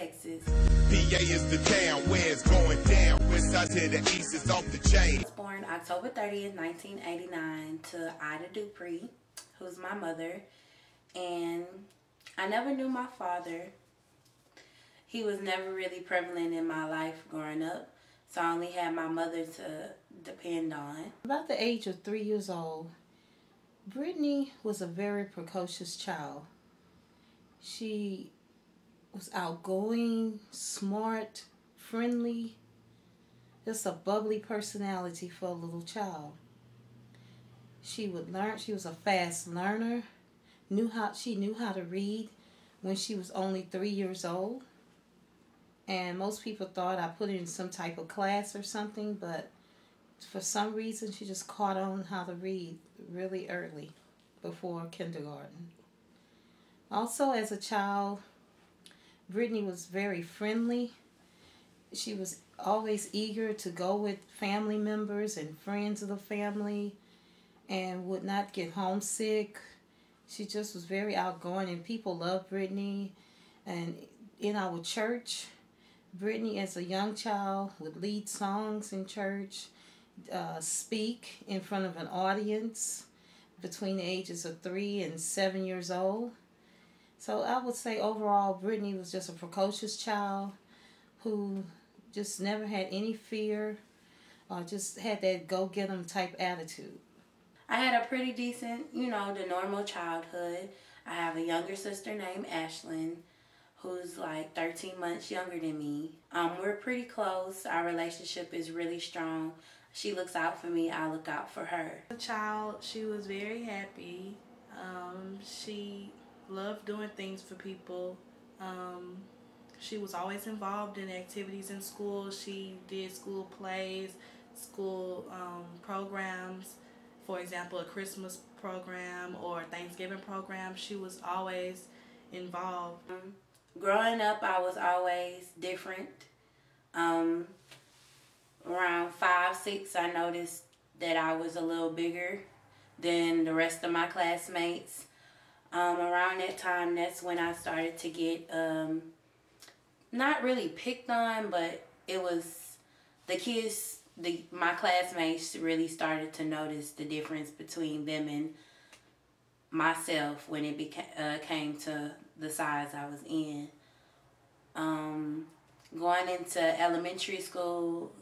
Texas. PA is the town where it's going down. West side to the east is off the chain. I was born October 30th, 1989 to Ida Dupree, who's my mother. And I never knew my father. He was never really prevalent in my life growing up. So I only had my mother to depend on. About the age of three years old, Brittany was a very precocious child. She was outgoing, smart, friendly, just a bubbly personality for a little child. She would learn, she was a fast learner, knew how she knew how to read when she was only three years old. And most people thought I put her in some type of class or something, but for some reason she just caught on how to read really early before kindergarten. Also, as a child, Brittany was very friendly. She was always eager to go with family members and friends of the family and would not get homesick. She just was very outgoing and people loved Brittany. And in our church, Brittany as a young child would lead songs in church uh, speak in front of an audience between the ages of three and seven years old. So I would say overall, Brittany was just a precocious child who just never had any fear or just had that go get 'em type attitude. I had a pretty decent, you know, the normal childhood. I have a younger sister named Ashlyn who's like 13 months younger than me. Um, we're pretty close. Our relationship is really strong. She looks out for me, I look out for her. As a child, she was very happy. Um, she loved doing things for people. Um, she was always involved in activities in school. She did school plays, school um, programs. For example, a Christmas program or Thanksgiving program. She was always involved. Growing up, I was always different. Um, around five, six, I noticed that I was a little bigger than the rest of my classmates. Um, around that time, that's when I started to get, um, not really picked on, but it was the kids, the my classmates really started to notice the difference between them and myself when it became uh, came to the size I was in. Um, going into elementary school,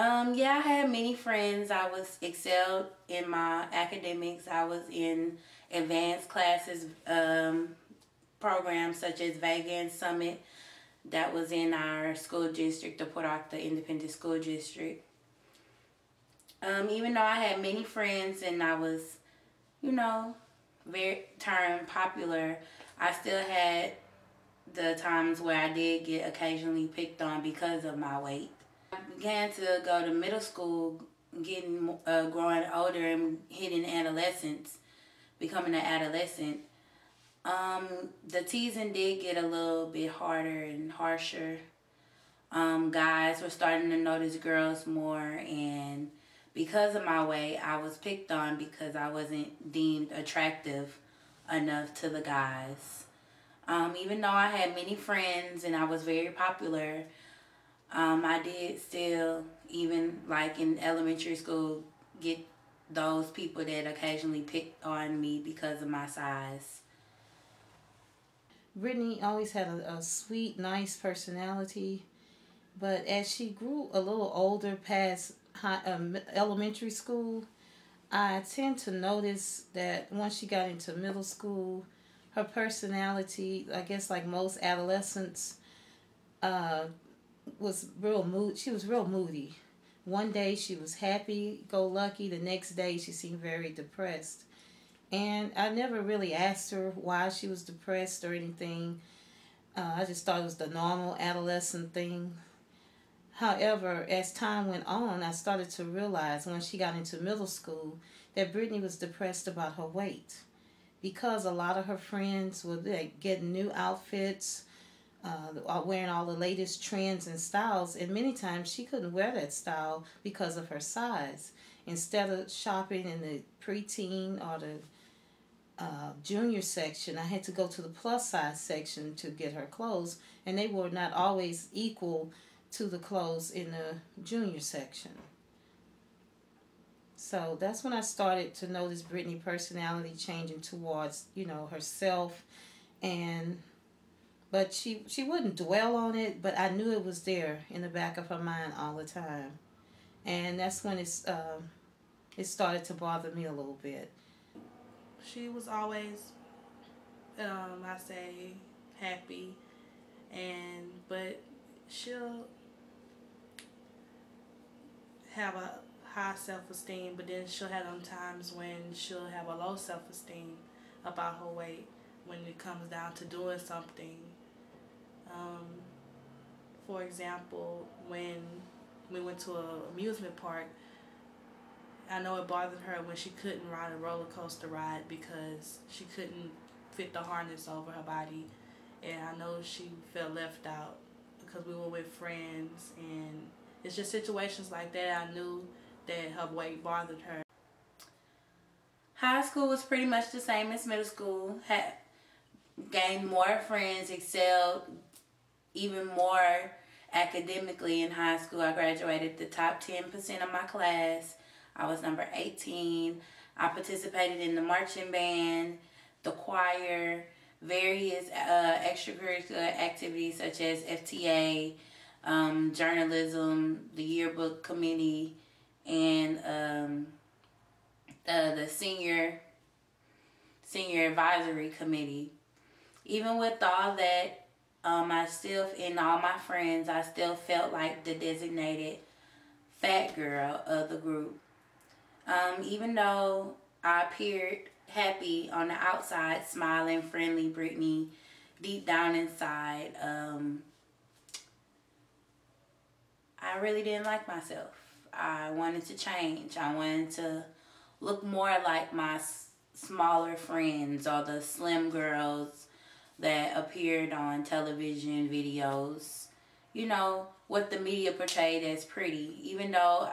um, yeah, I had many friends. I was excelled in my academics. I was in advanced classes, um, programs such as Vega and Summit that was in our school district, the Port Arthur Independent School District. Um, even though I had many friends and I was, you know, very term popular, I still had the times where I did get occasionally picked on because of my weight. Began to go to middle school, getting uh, growing older and hitting adolescence, becoming an adolescent. Um, the teasing did get a little bit harder and harsher. Um, guys were starting to notice girls more and because of my weight, I was picked on because I wasn't deemed attractive enough to the guys. Um, even though I had many friends and I was very popular, um, I did still, even like in elementary school, get those people that occasionally picked on me because of my size. Brittany always had a, a sweet, nice personality, but as she grew a little older past high, um, elementary school, I tend to notice that once she got into middle school, her personality, I guess like most adolescents, uh, was real mood. She was real moody. One day she was happy, go lucky. The next day she seemed very depressed. And I never really asked her why she was depressed or anything. Uh, I just thought it was the normal adolescent thing. However, as time went on, I started to realize when she got into middle school that Brittany was depressed about her weight because a lot of her friends were like, getting new outfits, uh, wearing all the latest trends and styles, and many times she couldn't wear that style because of her size. Instead of shopping in the preteen or the uh, junior section, I had to go to the plus size section to get her clothes, and they were not always equal to the clothes in the junior section. So that's when I started to notice Brittany personality changing towards, you know, herself and but she she wouldn't dwell on it, but I knew it was there in the back of her mind all the time. And that's when it's uh, it started to bother me a little bit. She was always um I say happy and but she'll have a high self esteem, but then she'll have them times when she'll have a low self esteem about her weight when it comes down to doing something. Um, for example, when we went to an amusement park, I know it bothered her when she couldn't ride a roller coaster ride because she couldn't fit the harness over her body. And I know she felt left out because we were with friends and it's just situations like that I knew that her weight bothered her. High school was pretty much the same as middle school. Had gained more friends, excelled even more academically in high school. I graduated the top 10% of my class. I was number 18. I participated in the marching band, the choir, various uh, extracurricular activities such as FTA, um, journalism, the yearbook committee, and um, the senior senior advisory committee. Even with all that, um, still and all my friends, I still felt like the designated fat girl of the group. Um, even though I appeared happy on the outside, smiling, friendly, Brittany, deep down inside, um, I really didn't like myself. I wanted to change. I wanted to look more like my smaller friends or the slim girls that appeared on television videos. You know, what the media portrayed as pretty. Even though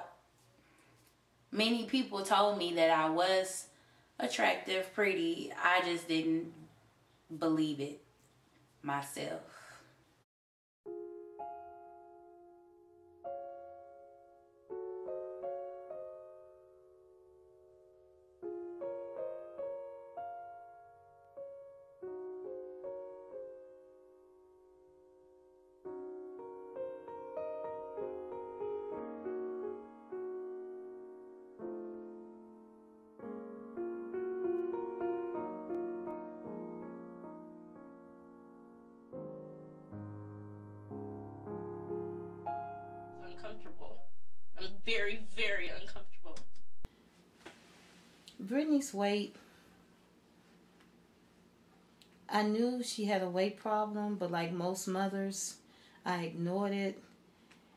many people told me that I was attractive, pretty, I just didn't believe it myself. Uncomfortable. I'm very, very uncomfortable. Brittany's weight, I knew she had a weight problem, but like most mothers, I ignored it.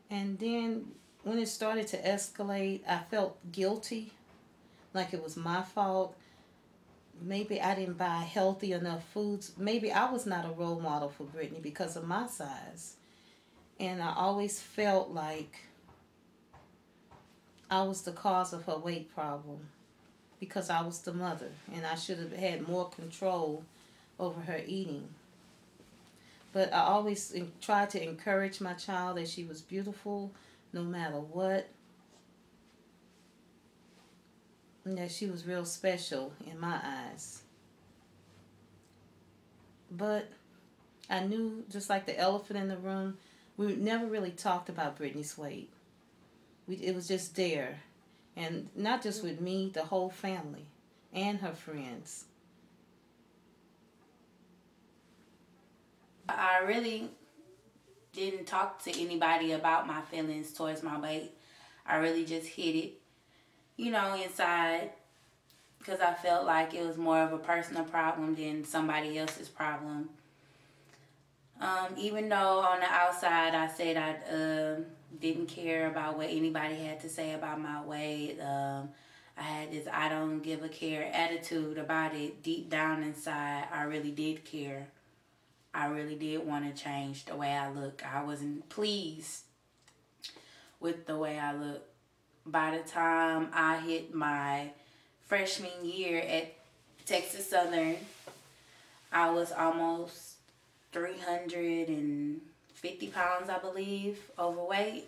And then when it started to escalate, I felt guilty, like it was my fault. Maybe I didn't buy healthy enough foods. Maybe I was not a role model for Brittany because of my size. And I always felt like I was the cause of her weight problem because I was the mother and I should have had more control over her eating. But I always tried to encourage my child that she was beautiful no matter what. And that she was real special in my eyes. But I knew, just like the elephant in the room, we never really talked about Brittany's weight. We, it was just there. And not just with me, the whole family and her friends. I really didn't talk to anybody about my feelings towards my weight. I really just hid it, you know, inside because I felt like it was more of a personal problem than somebody else's problem. Um, even though on the outside I said I um didn't care about what anybody had to say about my weight, um, I had this I don't give a care attitude about it. Deep down inside, I really did care. I really did want to change the way I look. I wasn't pleased with the way I look. By the time I hit my freshman year at Texas Southern, I was almost 350 pounds, I believe, overweight.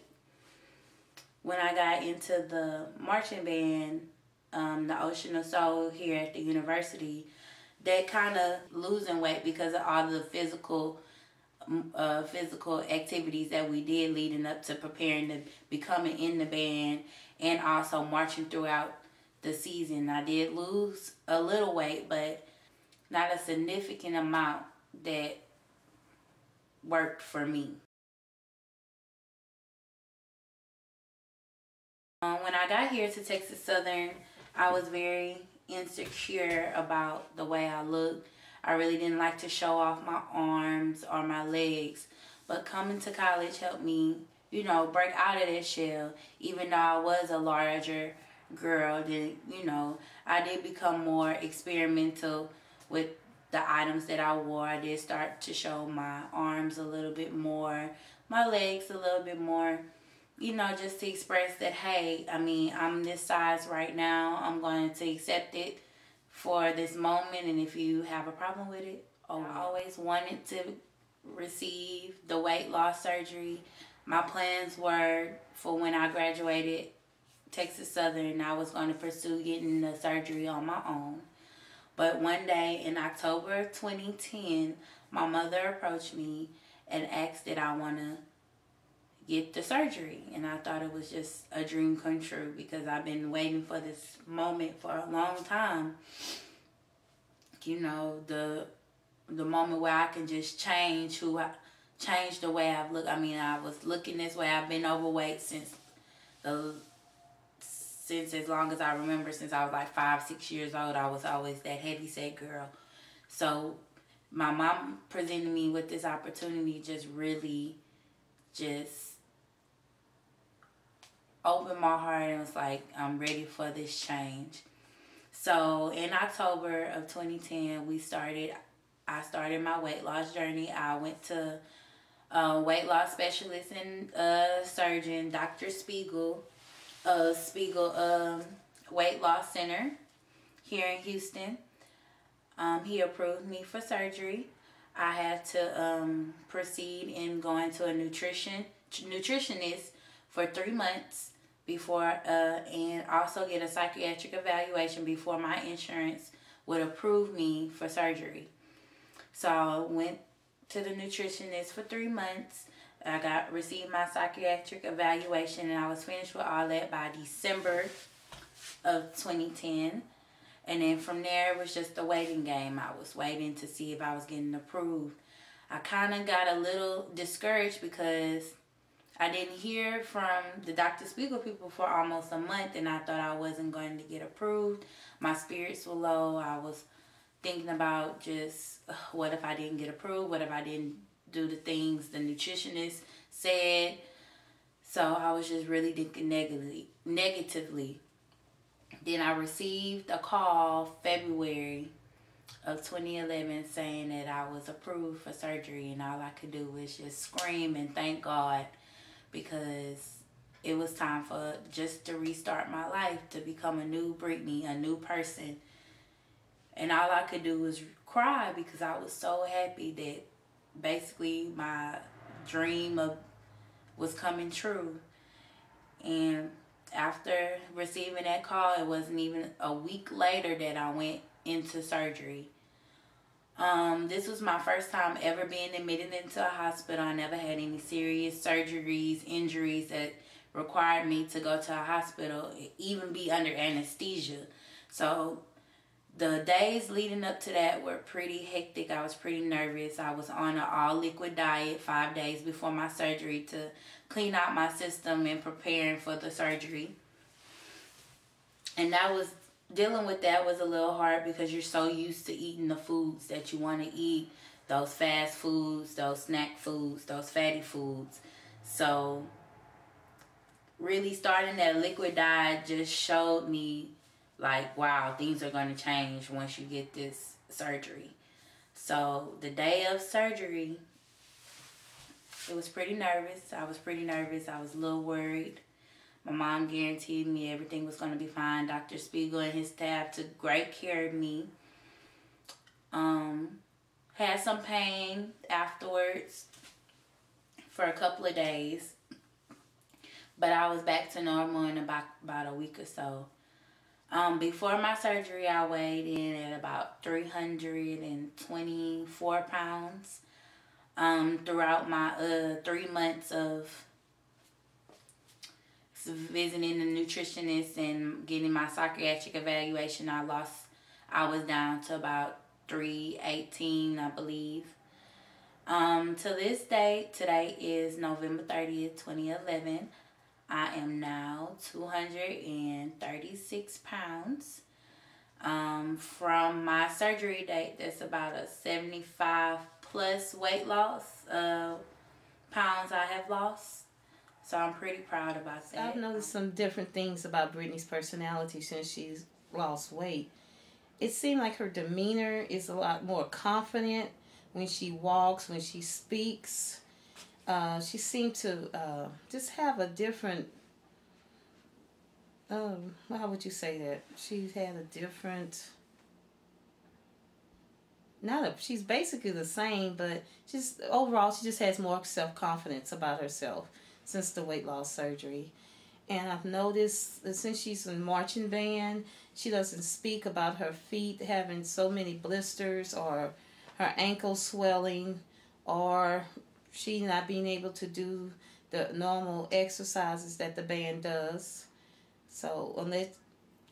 When I got into the marching band, um, the Ocean of Soul here at the university, that kind of losing weight because of all the physical uh, physical activities that we did leading up to preparing to becoming in the band and also marching throughout the season. I did lose a little weight, but not a significant amount that worked for me. Um, when I got here to Texas Southern, I was very insecure about the way I looked. I really didn't like to show off my arms or my legs. But coming to college helped me, you know, break out of that shell. Even though I was a larger girl, then, you know, I did become more experimental with the items that I wore. I did start to show my arms a little bit more, my legs a little bit more you know, just to express that, hey, I mean, I'm this size right now. I'm going to accept it for this moment. And if you have a problem with it, oh, I always wanted to receive the weight loss surgery. My plans were for when I graduated Texas Southern, I was going to pursue getting the surgery on my own. But one day in October 2010, my mother approached me and asked that I want to get the surgery. And I thought it was just a dream come true because I've been waiting for this moment for a long time. You know, the the moment where I can just change who I change the way I've looked. I mean, I was looking this way. I've been overweight since the since as long as I remember, since I was like five, six years old, I was always that heavy set girl. So my mom presented me with this opportunity just really just opened my heart and was like, I'm ready for this change. So in October of 2010, we started, I started my weight loss journey. I went to a weight loss specialist and uh, surgeon, Dr. Spiegel, uh, Spiegel um, Weight Loss Center here in Houston. Um, he approved me for surgery. I had to um, proceed in going to a nutrition nutritionist for three months before uh, and also get a psychiatric evaluation before my insurance would approve me for surgery. So I went to the nutritionist for three months. I got received my psychiatric evaluation and I was finished with all that by December of 2010. And then from there it was just a waiting game. I was waiting to see if I was getting approved. I kind of got a little discouraged because I didn't hear from the Dr. Spiegel people for almost a month, and I thought I wasn't going to get approved. My spirits were low. I was thinking about just what if I didn't get approved? What if I didn't do the things the nutritionist said? So I was just really thinking negatively. Negatively. Then I received a call February of 2011 saying that I was approved for surgery, and all I could do was just scream and thank God because it was time for just to restart my life, to become a new Brittany, a new person. And all I could do was cry because I was so happy that basically my dream of was coming true. And after receiving that call, it wasn't even a week later that I went into surgery. Um, this was my first time ever being admitted into a hospital. I never had any serious surgeries, injuries that required me to go to a hospital, even be under anesthesia. So the days leading up to that were pretty hectic. I was pretty nervous. I was on an all liquid diet five days before my surgery to clean out my system and preparing for the surgery. And that was dealing with that was a little hard because you're so used to eating the foods that you want to eat those fast foods those snack foods those fatty foods so really starting that liquid diet just showed me like wow things are going to change once you get this surgery so the day of surgery it was pretty nervous i was pretty nervous i was a little worried my mom guaranteed me everything was going to be fine. Dr. Spiegel and his staff took great care of me. Um, had some pain afterwards for a couple of days, but I was back to normal in about about a week or so. Um, before my surgery, I weighed in at about 324 pounds. Um, throughout my uh, three months of visiting the nutritionist and getting my psychiatric evaluation, I lost, I was down to about 318, I believe. Um, to this date, today is November 30th, 2011. I am now 236 pounds. Um, from my surgery date, that's about a 75 plus weight loss uh, pounds I have lost. So I'm pretty proud about that. I've noticed some different things about Brittany's personality since she's lost weight. It seemed like her demeanor is a lot more confident when she walks, when she speaks. Uh, she seemed to uh, just have a different. Um, how would you say that? She had a different. Not a. She's basically the same, but just overall, she just has more self confidence about herself since the weight loss surgery. And I've noticed since she's in marching band, she doesn't speak about her feet having so many blisters or her ankle swelling or she not being able to do the normal exercises that the band does. So unless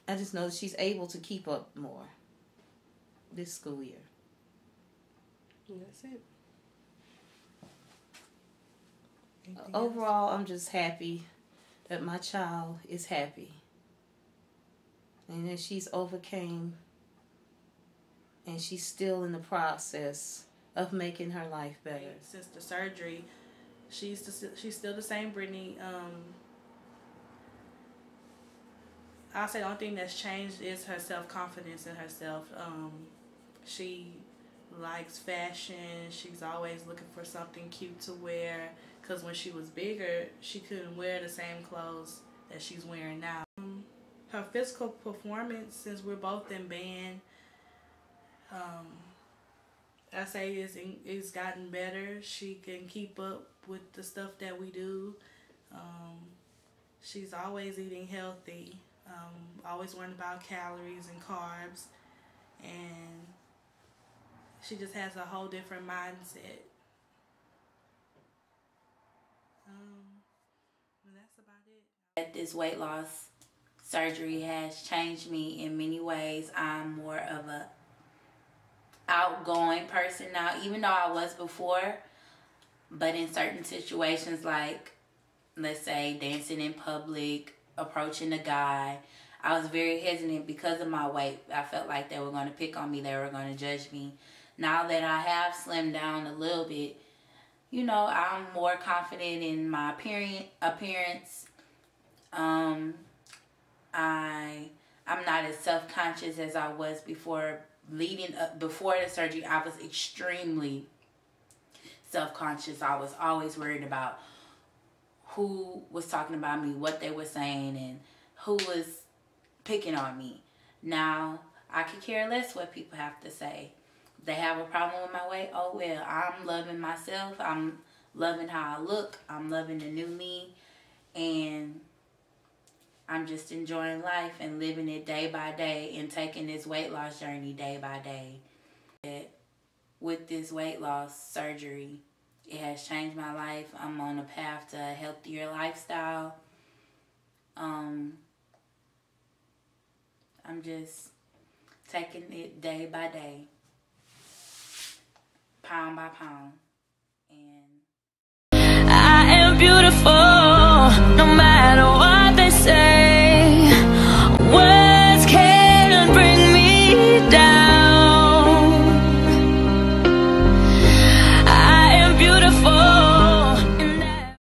I just know she's able to keep up more this school year. That's it. Anything Overall, I'm just happy that my child is happy. And that she's overcame and she's still in the process of making her life better. Since the surgery, she's the, she's still the same Brittany. Um, I'll say the only thing that's changed is her self confidence in herself. Um, she likes fashion. She's always looking for something cute to wear. Cause when she was bigger, she couldn't wear the same clothes that she's wearing now. Um, her physical performance, since we're both in band, um, I say it's it's gotten better. She can keep up with the stuff that we do. Um, she's always eating healthy. Um, always worrying about calories and carbs, and she just has a whole different mindset. Um, that's about it. that this weight loss surgery has changed me in many ways. I'm more of a outgoing person now, even though I was before. But in certain situations, like let's say dancing in public, approaching a guy, I was very hesitant because of my weight. I felt like they were going to pick on me, they were going to judge me. Now that I have slimmed down a little bit, you know, I'm more confident in my appearance. Um, I I'm not as self conscious as I was before. Leading up before the surgery, I was extremely self conscious. I was always worried about who was talking about me, what they were saying, and who was picking on me. Now I could care less what people have to say they have a problem with my weight, oh well, I'm loving myself. I'm loving how I look. I'm loving the new me. And I'm just enjoying life and living it day by day and taking this weight loss journey day by day. With this weight loss surgery, it has changed my life. I'm on a path to a healthier lifestyle. Um, I'm just taking it day by day pound by pound. And I am beautiful say.